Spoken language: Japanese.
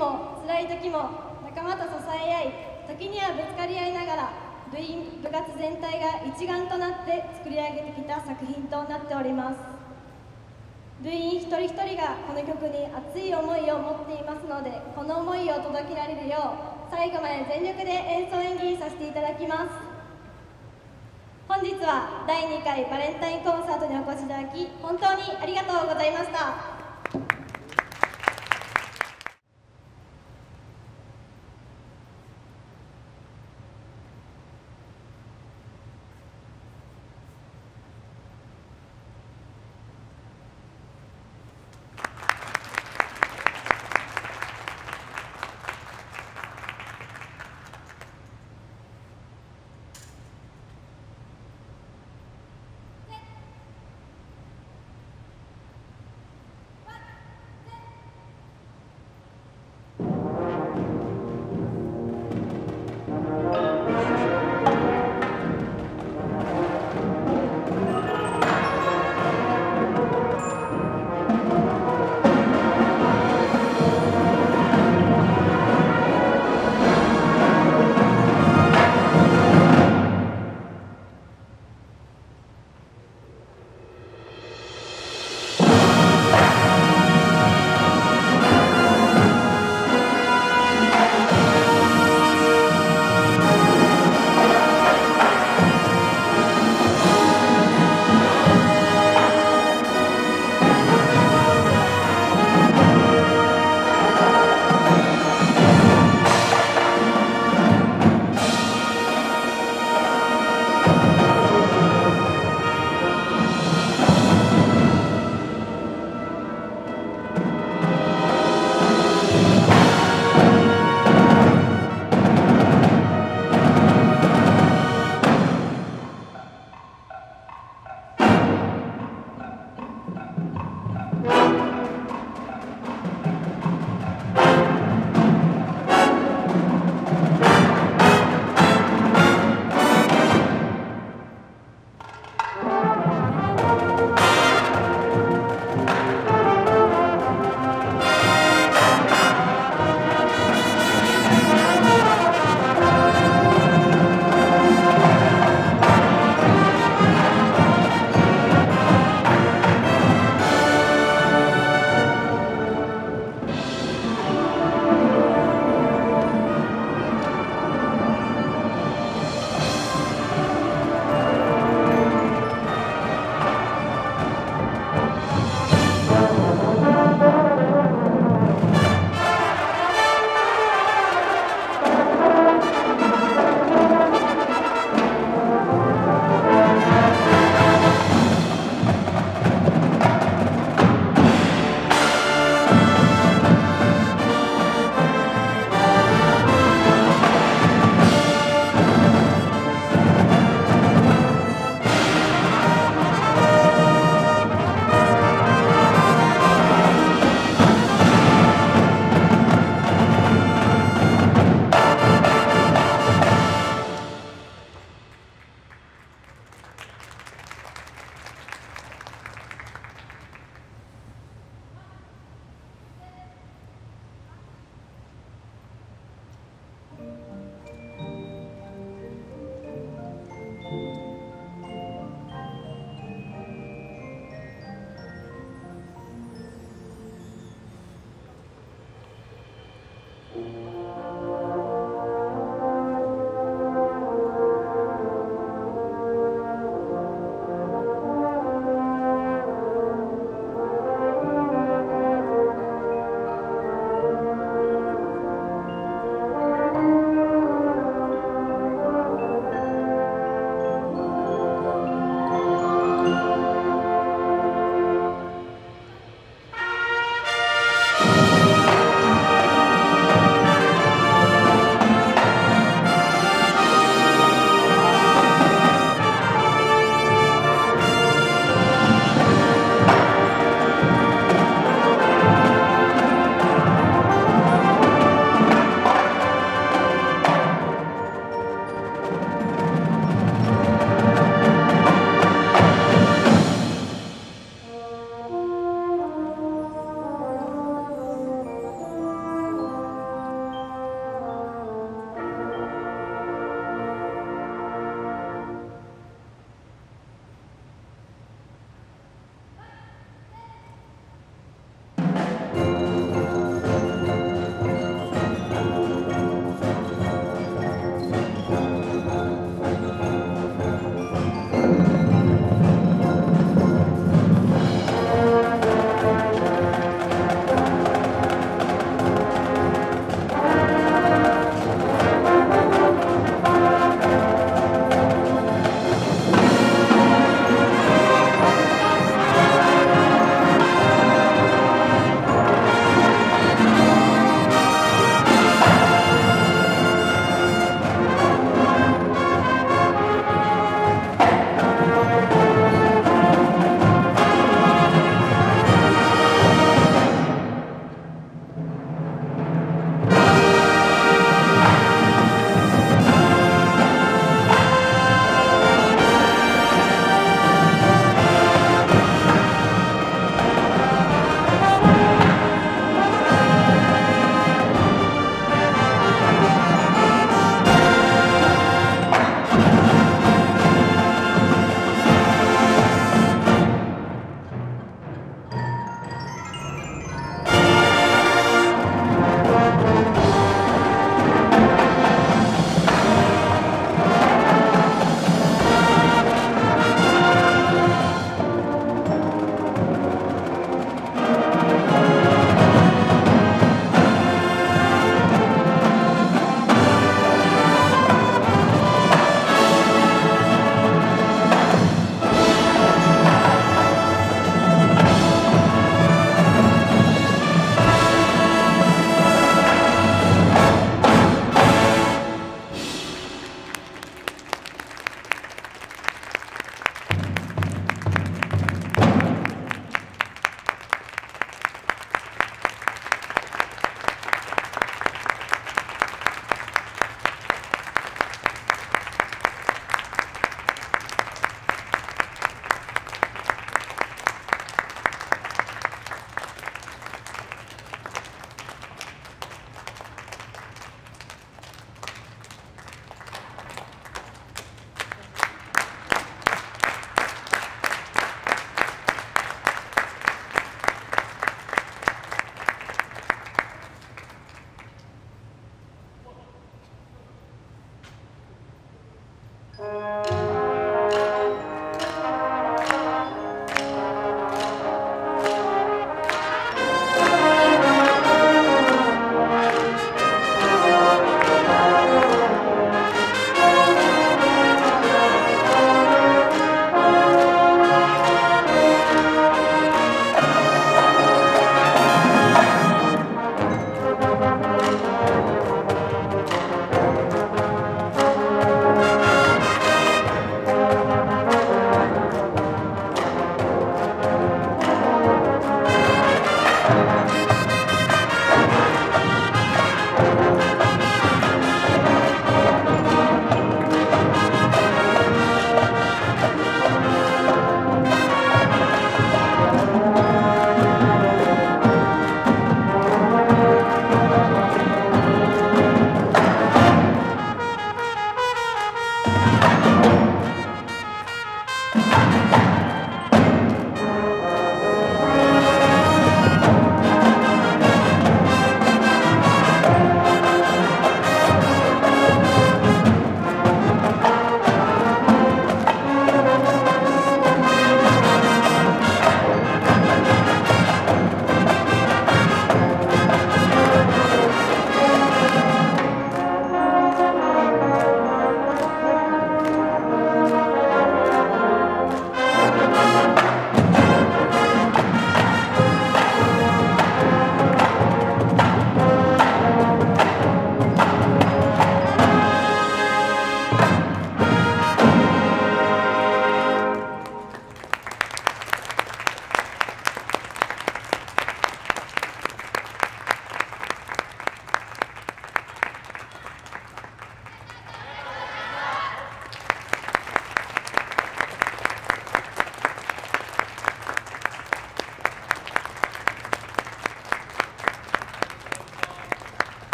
も辛い時も仲間と支え合い時にはぶつかり合いながら部員部活全体が一丸となって作り上げてきた作品となっております。部員一人一人がこの曲に熱い思いを持っていますのでこの思いを届けられるよう最後まで全力で演奏演技させていただきます。本日は第2回バレンタインコンサートにお越しいただき本当にありがとうございました。